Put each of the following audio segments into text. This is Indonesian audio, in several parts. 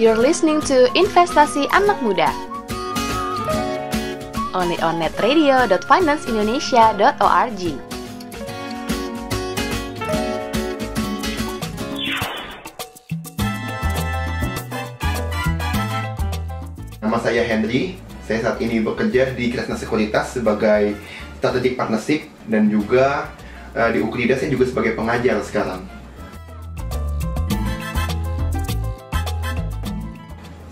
You're listening to Investasi Anak Muda. Only on netradio.financeindonesia.org. Nama saya Henry, saya saat ini bekerja di Kresna Sekuritas sebagai Strategic Partnership dan juga uh, di Ukrida saya juga sebagai pengajar sekarang.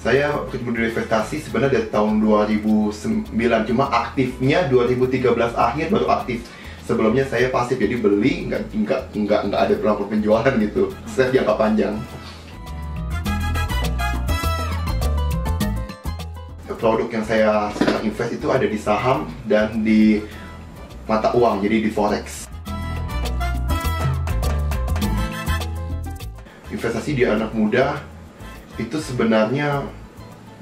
Saya bekerja di investasi sebenarnya dari tahun 2009, cuma aktifnya 2013 akhir baru aktif. Sebelumnya saya pasif jadi beli nggak nggak nggak nggak ada berapa penjualan gitu, saya jangka panjang. produk yang saya sekarang invest itu ada di saham dan di mata uang, jadi di forex. Investasi di anak muda itu sebenarnya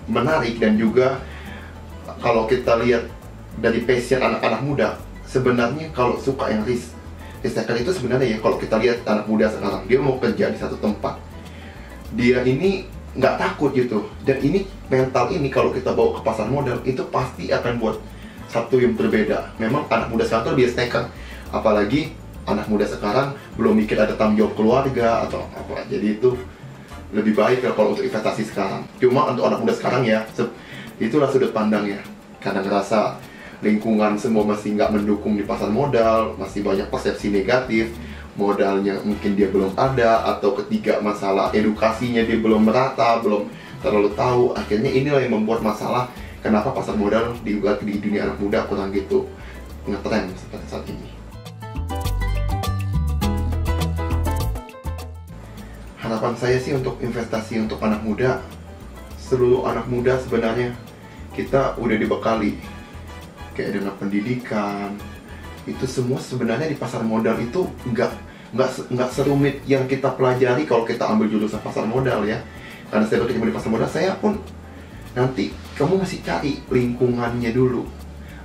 menarik dan juga kalau kita lihat dari passion anak-anak muda, sebenarnya kalau suka yang risk, risk itu sebenarnya ya kalau kita lihat anak muda sekarang dia mau kerja di satu tempat, dia ini nggak takut gitu. Dan ini mental ini kalau kita bawa ke pasar modal itu pasti akan buat satu yang berbeda. Memang anak muda sekarang biasa nekat apalagi anak muda sekarang belum mikir ada tanggung jawab keluarga atau apa. Jadi itu lebih baik kalau untuk investasi sekarang. Cuma untuk anak muda sekarang ya itulah sudut pandangnya. Karena ngerasa lingkungan semua masih nggak mendukung di pasar modal masih banyak persepsi negatif modalnya mungkin dia belum ada atau ketiga masalah edukasinya dia belum merata belum terlalu tahu. Akhirnya inilah yang membuat masalah kenapa pasar modal di di dunia anak muda kurang gitu. Ngetren seperti saat ini harapan saya sih untuk investasi untuk anak muda seluruh anak muda sebenarnya kita udah dibekali. Kayak dengan pendidikan itu semua sebenarnya di pasar modal itu nggak nggak nggak serumit yang kita pelajari kalau kita ambil jurusan pasar modal ya. Karena saya ketika di pasar modal saya pun nanti kamu masih cari lingkungannya dulu.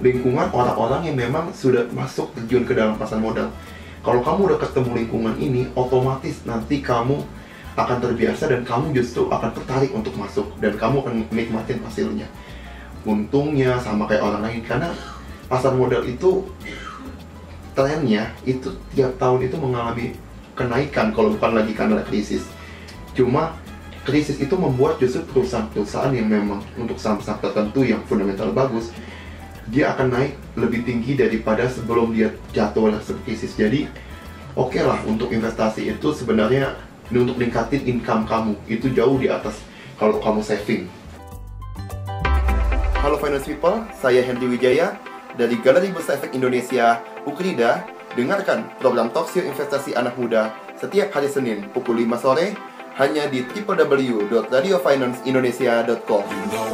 Lingkungan orang-orang yang memang sudah masuk terjun ke dalam pasar modal. Kalau kamu udah ketemu lingkungan ini otomatis nanti kamu akan terbiasa dan kamu justru akan tertarik untuk masuk dan kamu akan menikmatin hasilnya untungnya sama kayak orang lain karena pasar modal itu trennya itu tiap tahun itu mengalami kenaikan kalau bukan lagi karena krisis. Cuma krisis itu membuat justru perusahaan-perusahaan yang memang untuk saham-saham tertentu yang fundamental bagus dia akan naik lebih tinggi daripada sebelum dia jatuh oleh krisis. Jadi oke okay lah untuk investasi itu sebenarnya ini untuk ningkatin income kamu itu jauh di atas kalau kamu saving. Halo Finance People, saya Henry Wijaya dari Galeri Bursa Efek Indonesia Ukrida, dengarkan program Talkshow Investasi Anak Muda setiap hari Senin pukul 5 sore hanya di www.radiofinanceindonesia.com. You know